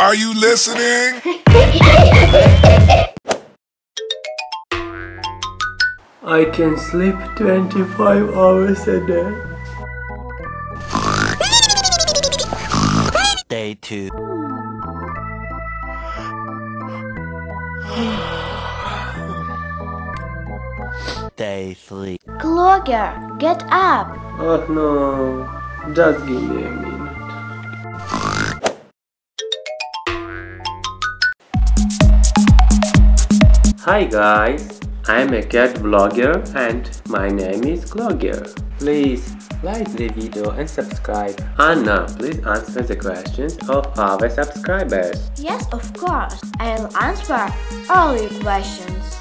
Are you listening? I can sleep 25 hours a day. Day 2 Day 3 Clogger, get up. Oh no, just give me a minute. Hi guys, I'm a cat vlogger and my name is Clogger. Please like the video and subscribe. Anna, please answer the questions of our subscribers. Yes, of course. I'll answer all your questions.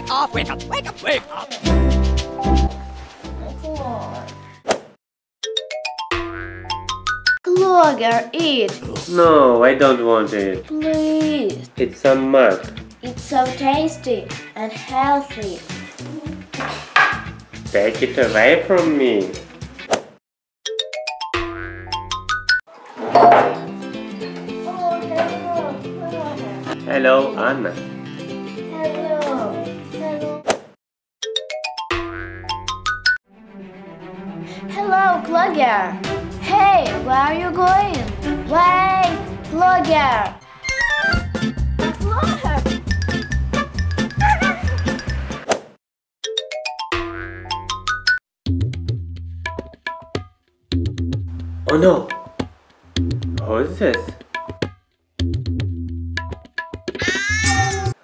Wake up! Wake up! Wake up! Wake up! Wake! Clogger, eat. No, I don't want it. Please. It's some mud. It's so tasty and healthy. Take it away from me. Oh, hello. Hello, Anna. Clogger. Hey, where are you going? Wait, Clogger. Clogger. Oh no! Who's this?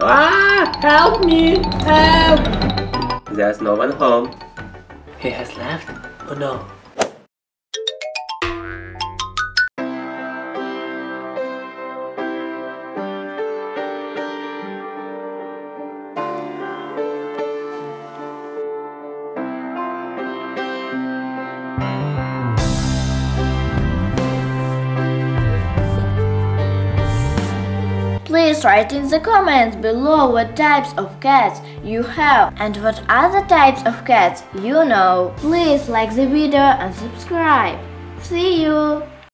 Ah! Help me! Help! There's no one home. He has left? Oh no. Please write in the comments below what types of cats you have and what other types of cats you know. Please like the video and subscribe. See you!